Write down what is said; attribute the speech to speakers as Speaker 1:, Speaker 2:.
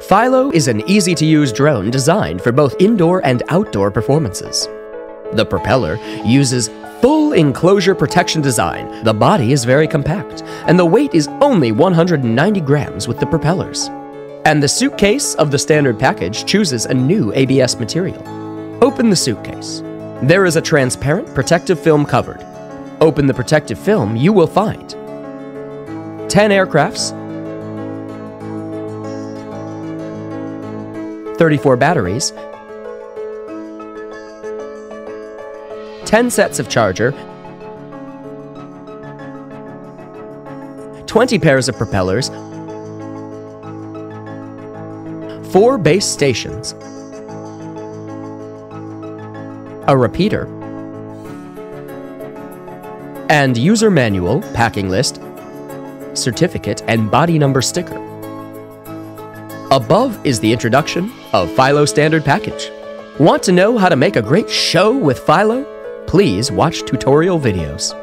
Speaker 1: Fylo is an easy to use drone designed for both indoor and outdoor performances. The propeller uses full enclosure protection design. The body is very compact, and the weight is only 190 grams with the propellers. And the suitcase of the standard package chooses a new ABS material. Open the suitcase. There is a transparent protective film covered. Open the protective film, you will find 10 aircrafts, 34 batteries, 10 sets of charger, 20 pairs of propellers, 4 base stations, a repeater, and user manual, packing list, certificate, and body number sticker. Above is the introduction of Fylo Standard Package. Want to know how to make a great show with Fylo? Please watch tutorial videos.